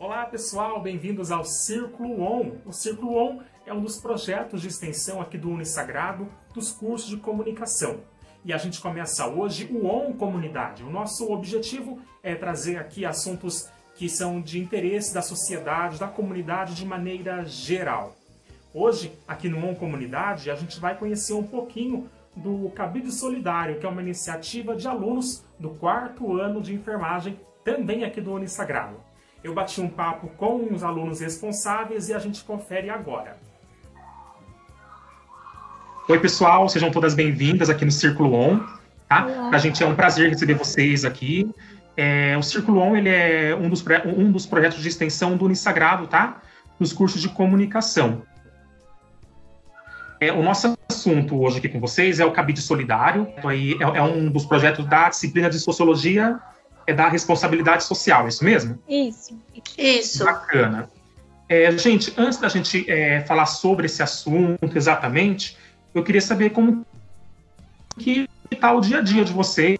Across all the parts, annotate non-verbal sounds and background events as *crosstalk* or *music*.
Olá pessoal, bem-vindos ao Círculo On. O Círculo On é um dos projetos de extensão aqui do Unisagrado dos cursos de comunicação. E a gente começa hoje o On Comunidade. O nosso objetivo é trazer aqui assuntos que são de interesse da sociedade, da comunidade de maneira geral. Hoje, aqui no On Comunidade, a gente vai conhecer um pouquinho do Cabide Solidário, que é uma iniciativa de alunos do quarto ano de enfermagem, também aqui do Unisagrado. Eu bati um papo com os alunos responsáveis e a gente confere agora. Oi, pessoal, sejam todas bem-vindas aqui no Círculo On. Tá? Para a gente é um prazer receber vocês aqui. É, o Círculo On ele é um dos, um dos projetos de extensão do Unisagrado, tá? Dos cursos de comunicação. É, o nosso assunto hoje aqui com vocês é o Cabide Solidário. Então, aí é, é um dos projetos da disciplina de Sociologia é da responsabilidade social, é isso mesmo? Isso. Isso. Bacana. É, gente, antes da gente é, falar sobre esse assunto exatamente, eu queria saber como que está o dia a dia de vocês,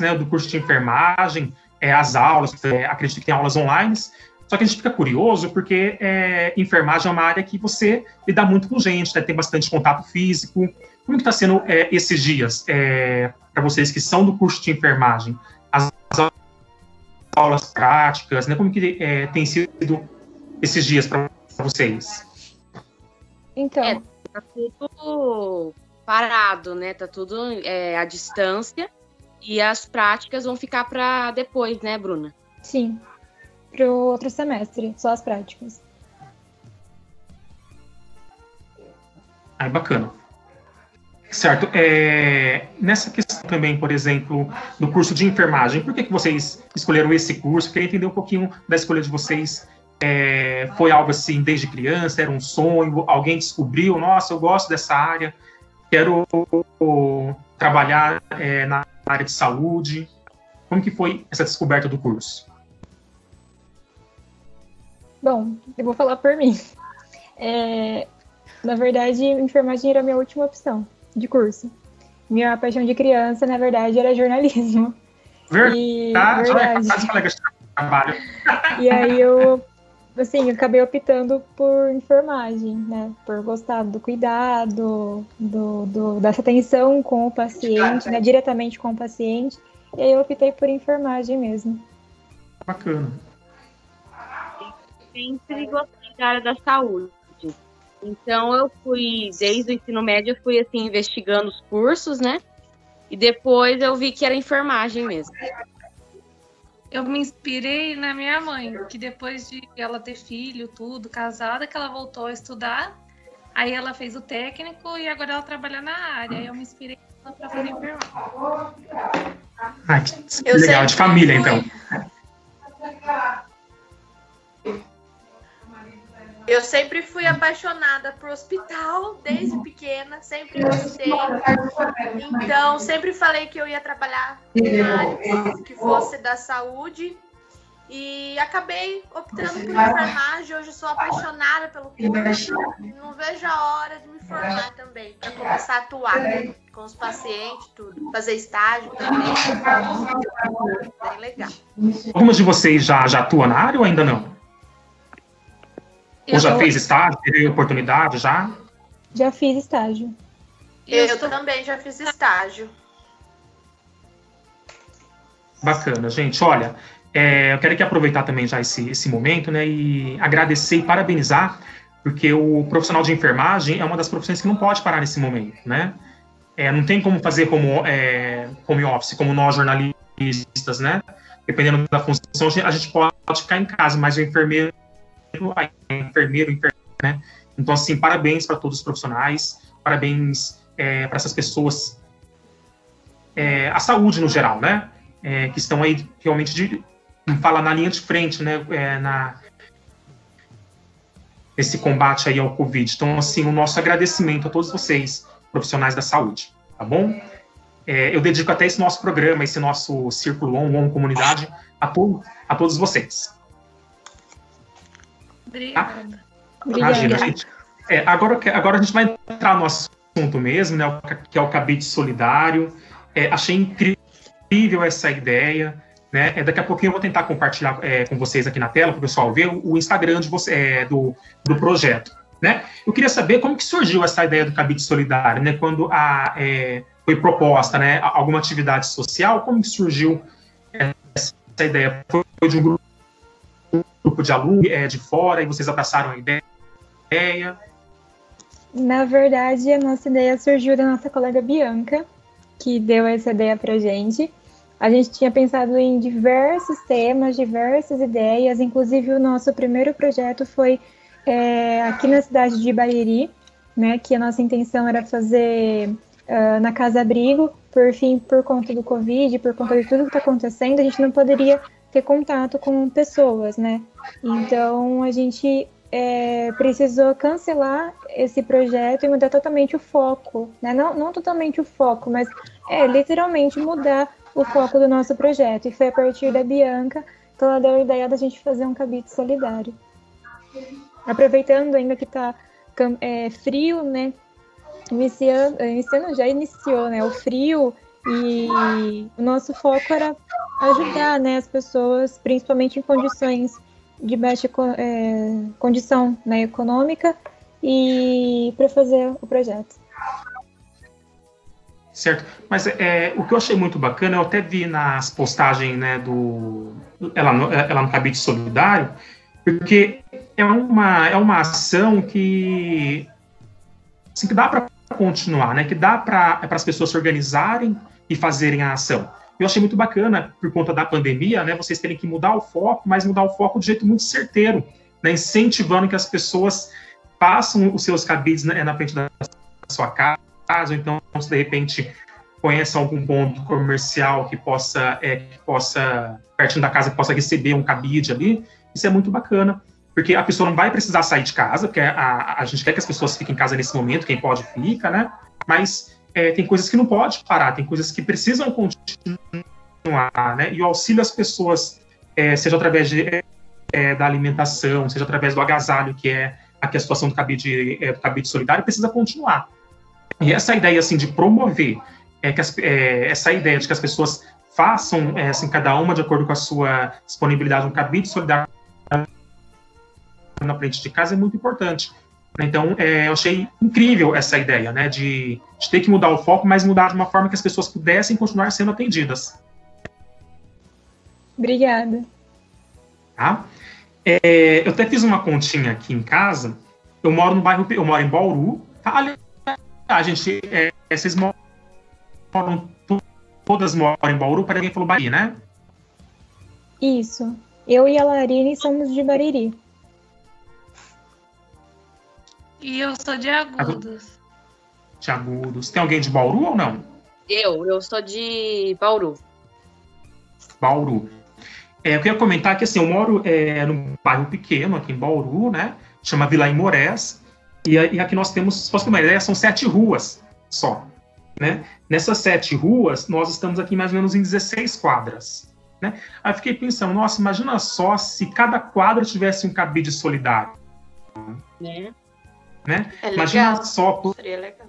né, do curso de enfermagem, é, as aulas, é, acredito que tem aulas online, só que a gente fica curioso porque é, enfermagem é uma área que você lida muito com gente, né, tem bastante contato físico. Como que está sendo é, esses dias é, para vocês que são do curso de enfermagem? As, as aulas práticas, né? Como que é, tem sido esses dias para vocês? Então, É, tá tudo parado, né? Tá tudo é, à distância e as práticas vão ficar para depois, né, Bruna? sim. Pro outro semestre, só as práticas. Ai, bacana. Certo. É, nessa questão também, por exemplo, do curso de enfermagem, por que, que vocês escolheram esse curso? Queria entender um pouquinho da escolha de vocês. É, foi algo assim desde criança? Era um sonho? Alguém descobriu? Nossa, eu gosto dessa área, quero trabalhar é, na área de saúde. Como que foi essa descoberta do curso? Bom, eu vou falar por mim. É, na verdade, enfermagem era a minha última opção de curso. Minha paixão de criança, na verdade, era jornalismo. E- Verdade, olha, verdade. capaz de colegas de trabalho. E aí eu, assim, acabei optando por enfermagem, né? Por gostar do cuidado, do, do- dessa atenção com o paciente, né? Diretamente com o paciente. E aí eu optei por enfermagem mesmo. Bacana. Sempre gostei da área da saúde. Então eu fui, desde o ensino médio, eu fui assim, investigando os cursos, né? E depois eu vi que era enfermagem mesmo. Eu me inspirei na minha mãe, que depois de ela ter filho, tudo, casada, que ela voltou a estudar. Aí ela fez o técnico e agora ela trabalha na área. Aí eu me inspirei nela pra fazer enfermagem. Ai, que legal, de família, fui- então. Eu sempre fui apaixonada por hospital, desde pequena, sempre gostei. Então, sempre falei que eu ia trabalhar na área que fosse da saúde. E acabei optando pela enfermagem. Hoje sou apaixonada pelo curso. Não vejo a hora de me formar também, para começar a atuar com os pacientes, tudo. Fazer estágio também. Bem legal. Algumas de vocês já, já atuam na área ou ainda não? Ou já fez estágio, teve oportunidade já? Já fiz estágio. eu Eu também já fiz estágio. Bacana, gente. Olha, é, eu quero aqui aproveitar também já esse, esse momento, né, e agradecer e parabenizar, porque o profissional de enfermagem é uma das profissões que não pode parar nesse momento, né? É, não tem como fazer como é, home office, como nós jornalistas, né? Dependendo da função, a gente pode ficar em casa, mas o enfermeiro, a enfermeiro, enfermeiro né? Então, assim, parabéns para todos os profissionais, parabéns é, para essas pessoas, é, a saúde no geral, né? é, que estão aí realmente de, fala na linha de frente, né, é, na esse combate aí ao Covid. Então, assim, o nosso agradecimento a todos vocês, profissionais da saúde, tá bom? É, eu dedico até esse nosso programa, esse nosso Círculo On, On Comunidade, a, to a todos vocês. Obrigada. Imagina, Obrigada. gente. É, agora, agora a gente vai entrar no assunto mesmo, né, que é o cabide solidário. É, achei incrível essa ideia. Né? É, daqui a pouquinho eu vou tentar compartilhar é, com vocês aqui na tela, para o pessoal ver o, o Instagram de você, é, do, do projeto. Né? Eu queria saber como que surgiu essa ideia do cabide solidário, né? Quando a, é, foi proposta, né, alguma atividade social, como que surgiu essa ideia? Foi de um grupo, grupo de alunos é, de fora e vocês abraçaram a ideia? Na verdade, a nossa ideia surgiu da nossa colega Bianca, que deu essa ideia para gente. A gente tinha pensado em diversos temas, diversas ideias, inclusive o nosso primeiro projeto foi é, aqui na cidade de Bariri, né, que a nossa intenção era fazer uh, na Casa Abrigo, por fim, por conta do Covid, por conta de tudo que está acontecendo, a gente não poderia ter contato com pessoas, né? Então a gente é, precisou cancelar esse projeto e mudar totalmente o foco, né? Não, não totalmente o foco, mas é literalmente mudar o foco do nosso projeto. E foi a partir da Bianca que ela deu a ideia da gente fazer um cabide solidário. Aproveitando ainda que está é, frio, né? Iniciando, iniciando, já iniciou, né? O frio e o nosso foco era ajudar, né, as pessoas, principalmente em condições de baixa é, condição né, econômica e para fazer o projeto. Certo, mas é, o que eu achei muito bacana, eu até vi nas postagens né, do ela no, ela no Cabide Solidário, porque é uma, é uma ação que, assim, que dá para continuar, né, que dá para as pessoas se organizarem e fazerem a ação. Eu achei muito bacana, por conta da pandemia, né, vocês terem que mudar o foco, mas mudar o foco de jeito muito certeiro, né, incentivando que as pessoas façam os seus cabides né, na frente da sua casa, ou então, se de repente conheçam algum ponto comercial que possa, é, que possa, pertinho da casa, que possa receber um cabide ali, isso é muito bacana, porque a pessoa não vai precisar sair de casa, porque a, a gente quer que as pessoas fiquem em casa nesse momento, quem pode fica, né, mas é, tem coisas que não pode parar, tem coisas que precisam continuar, né? E o auxílio às pessoas, é, seja através de, é, da alimentação, seja através do agasalho, que é aqui a situação do cabide, é, do cabide solidário, precisa continuar. E essa ideia, assim, de promover é, que as, é, essa ideia de que as pessoas façam, assim, cada uma de acordo com a sua disponibilidade, um cabide solidário na frente de casa é muito importante. Então, é, eu achei incrível essa ideia, né, de, de, ter que mudar o foco, mas mudar de uma forma que as pessoas pudessem continuar sendo atendidas. Obrigada. Tá? É, eu até fiz uma continha aqui em casa. Eu moro no bairro, eu moro em Bauru. Tá? Ali, a gente, é, vocês moram, todas moram em Bauru, para alguém falou Bahia, né? Isso. Eu e a Larine somos de Bariri. E eu sou de Agudos. De Agudos. Tem alguém de Bauru ou não? Eu, eu sou de Bauru. Bauru. É, eu queria comentar que assim, eu moro é, num bairro pequeno aqui em Bauru, né? Chama Vila Imorés. E, e aqui nós temos, se posso ter uma ideia, são sete ruas só. Né? Nessas sete ruas, nós estamos aqui mais ou menos em 16 quadras. Né? Aí eu fiquei pensando, nossa, imagina só se cada quadra tivesse um cabide solidário. Né? Né? É imagina só, por,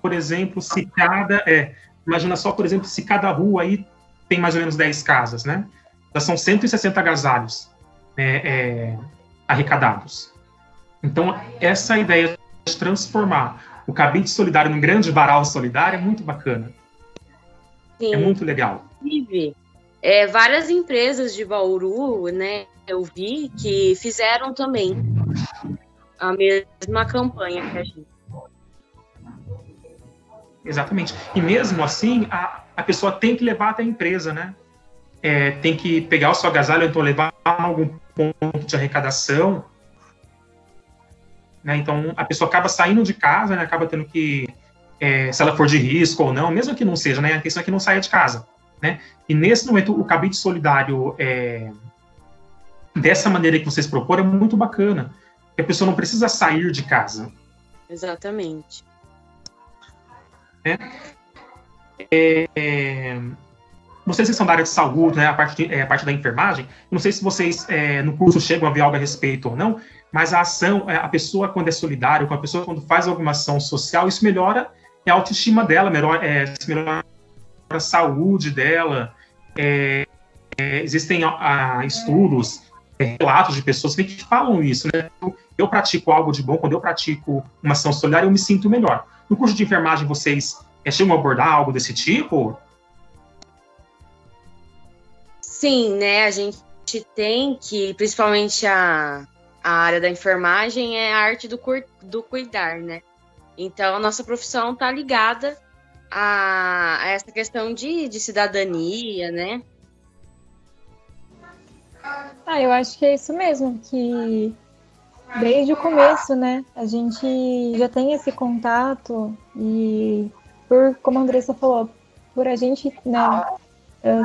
por, exemplo, se cada. É, imagina só, por exemplo, se cada rua aí tem mais ou menos 10 casas, né? Já são 160 agasalhos né, é, arrecadados. Então, essa ideia de transformar o cabide solidário num grande varal solidário é muito bacana. Sim. É muito legal. Inclusive, é, várias empresas de Bauru, né, eu vi que fizeram também a mesma campanha que a gente. Exatamente. E mesmo assim, a, a pessoa tem que levar até a empresa, né? É, tem que pegar o seu agasalho, então levar a algum ponto de arrecadação. Né? Então, a pessoa acaba saindo de casa, né? acaba tendo que, é, se ela for de risco ou não, mesmo que não seja, né? a questão é que não saia de casa. Né? E nesse momento, o cabide solidário, é, dessa maneira que vocês propõem, é muito bacana que a pessoa não precisa sair de casa. Exatamente. É, é, vocês que são da área de saúde, né, a, parte de, é, a parte da enfermagem, não sei se vocês é, no curso chegam a ver algo a respeito ou não, mas a ação, é, a pessoa quando é solidária, a pessoa quando faz alguma ação social, isso melhora a autoestima dela, melhora, é, melhora a saúde dela, é, é, existem a, a estudos, relatos de pessoas que falam isso, né? Eu, pratico algo de bom, quando eu pratico uma ação solidária, eu me sinto melhor. No curso de enfermagem, vocês é, chegam a abordar algo desse tipo? Sim, né? A gente tem que, principalmente a, a área da enfermagem, é a arte do, do cuidar, né? Então, a nossa profissão está ligada a, a, essa questão de, de cidadania, né? Ah, eu acho que é isso mesmo, que desde o começo, né, a gente já tem esse contato e por, como a Andressa falou, por a gente, né,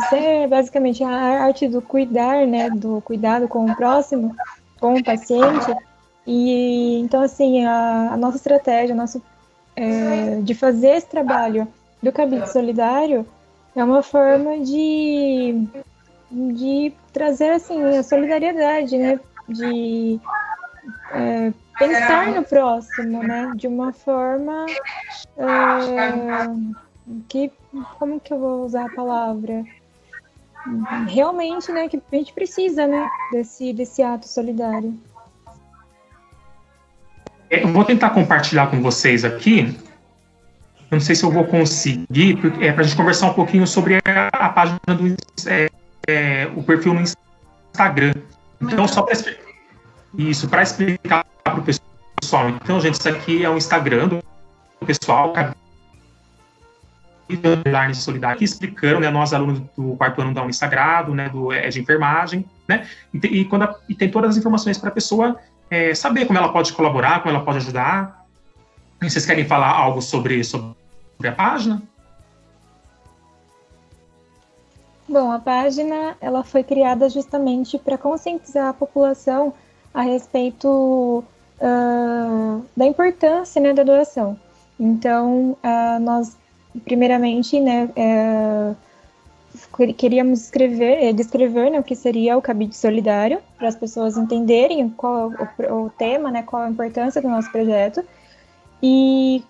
ser basicamente a arte do cuidar, né, do cuidado com o próximo, com o paciente, e então, assim, a, a nossa estratégia, nosso, é, de fazer esse trabalho do cabide solidário é uma forma de, de trazer, assim, a solidariedade, né? De é, pensar no próximo, né? De uma forma é, que, como que eu vou usar a palavra? Realmente, né? Que a gente precisa, né? Desse, desse ato solidário. Eu vou tentar compartilhar com vocês aqui. Eu não sei se eu vou conseguir, porque é para a gente conversar um pouquinho sobre a, a página do é, é, o perfil no Instagram. Então, só para isso, para explicar para o pessoal. Então, gente, isso aqui é o Instagram do pessoal, underline solidário, explicando, né, nós alunos do quarto ano da Unisagrado, né, do é, de enfermagem, né, e, e quando a, e tem todas as informações para a pessoa é, saber como ela pode colaborar, como ela pode ajudar. Vocês querem falar algo sobre, sobre a página? Bom, a página ela foi criada justamente para conscientizar a população a respeito uh, da importância né, da doação. Então, uh, nós, primeiramente, né, uh, queríamos escrever, eh, descrever né, o que seria o cabide solidário, para as pessoas entenderem qual é o, o, tema, né, qual a importância do nosso projeto, e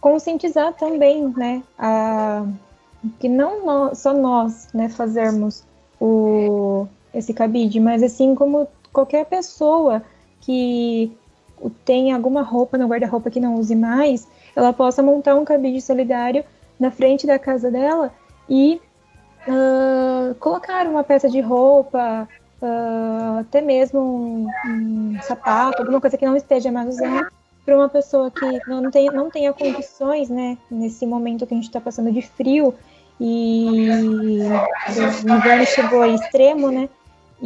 conscientizar também né, a, que não nós, só nós né, fazermos o, esse cabide, mas assim como qualquer pessoa que tem alguma roupa no guarda-roupa que não use mais, ela possa montar um cabide solidário na frente da casa dela e uh, colocar uma peça de roupa, uh, até mesmo um, um, sapato, alguma coisa que não esteja mais usando, para uma pessoa que não, não tenha condições, né, nesse momento que a gente está passando de frio e o inverno chegou ao extremo, né,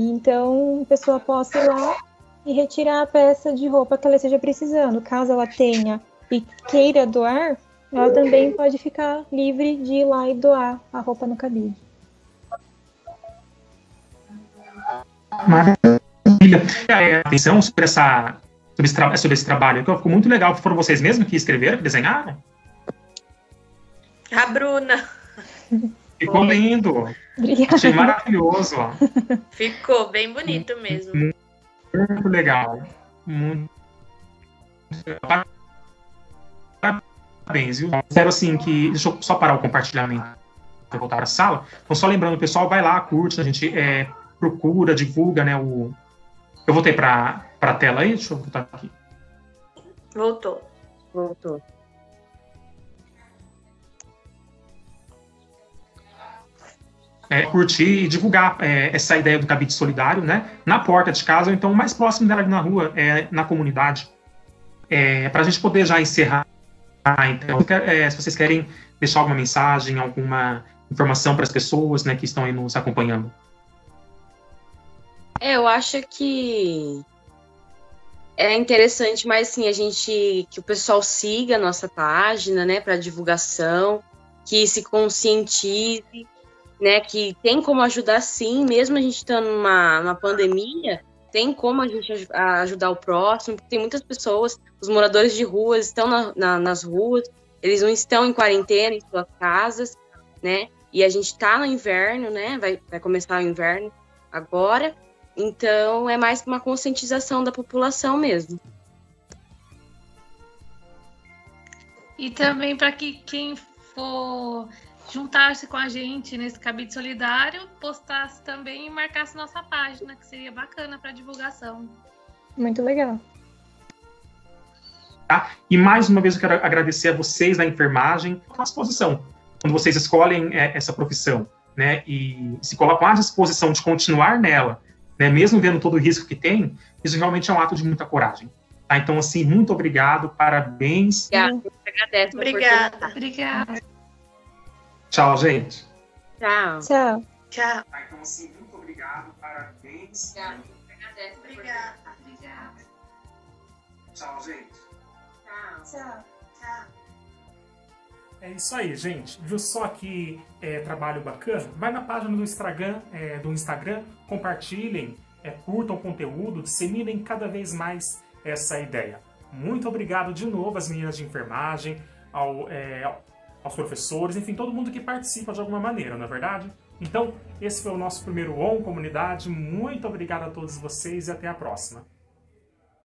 então a pessoa possa ir lá e retirar a peça de roupa que ela esteja precisando. Caso ela tenha e queira doar, ela também pode ficar livre de ir lá e doar a roupa no cabide. Maravilha. É, atenção sobre, essa, sobre, esse, sobre esse trabalho. Então, ficou muito legal. Foram vocês mesmos que escreveram, que desenharam? A Bruna. *laughs* Ficou lindo. Obrigada. Achei maravilhoso. Ficou bem bonito mesmo. Muito legal. Muito. Parabéns, viu? Quero assim que. Deixa eu só parar o compartilhamento para voltar à sala. Então, só lembrando, pessoal, vai lá, curte, a gente é, procura, divulga, né? O... Eu voltei para a tela aí, deixa eu voltar aqui. Voltou. Voltou. É, curtir e divulgar é, essa ideia do cabide solidário, né? Na porta de casa, ou então mais próximo dela na rua, é, na comunidade. É, para a gente poder já encerrar. Então, é, se vocês querem deixar alguma mensagem, alguma informação para as pessoas né, que estão aí nos acompanhando. É, eu acho que é interessante, mas assim, a gente que o pessoal siga a nossa página, né, para divulgação, que se conscientize, né, que tem como ajudar sim, mesmo a gente estando numa, numa pandemia, tem como a gente ajudar o próximo, tem muitas pessoas, os moradores de ruas estão na, na, nas ruas, eles não estão em quarentena em suas casas, né, e a gente está no inverno, né, vai, vai começar o inverno agora, então, é mais uma conscientização da população mesmo. E também para que quem for juntar-se com a gente nesse cabide solidário, postasse também e marcasse nossa página, que seria bacana para divulgação. Muito legal. Tá? E mais uma vez eu quero agradecer a vocês da enfermagem à disposição. Quando vocês escolhem é, essa profissão, né, e se colocam à disposição de continuar nela, né, mesmo vendo todo o risco que tem, isso realmente é um ato de muita coragem. Tá? Então, assim, muito obrigado, parabéns. Obrigada, agradeço. Obrigada. Obrigada. Tchau, gente. Tchau. Tchau. Tchau. Então, assim, muito obrigado, parabéns. Obrigada. Agradeço. Obrigada. Obrigada. Tchau, gente. Tchau. Tchau. Tchau. É isso aí, gente. Viu só que é, trabalho bacana? Vai na página do Instagram, é, do Instagram compartilhem, é, curtam o conteúdo, disseminem cada vez mais essa ideia. Muito obrigado de novo às meninas de enfermagem, ao, é, aos professores, enfim, todo mundo que participa de alguma maneira, não é verdade? Então, esse foi o nosso primeiro ON Comunidade. Muito obrigado a todos vocês e até a próxima.